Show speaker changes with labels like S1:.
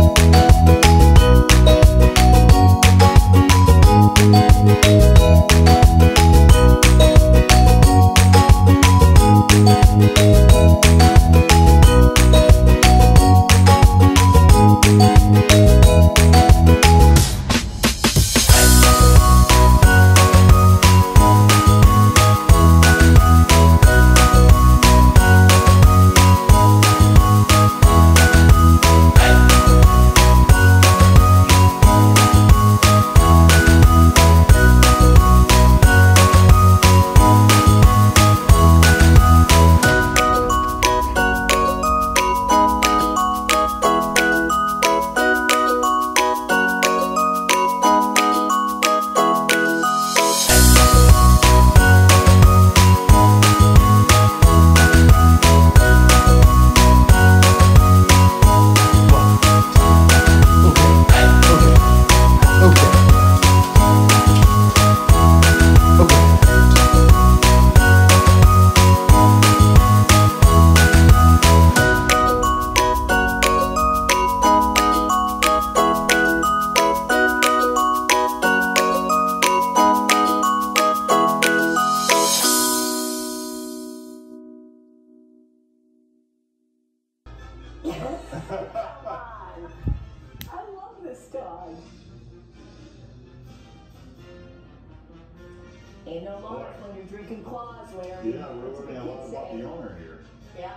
S1: Thank you. I love this dog. Ain't no marks when you're drinking claws, Larry.
S2: Yeah, we're That's learning the owner here.
S1: Yeah.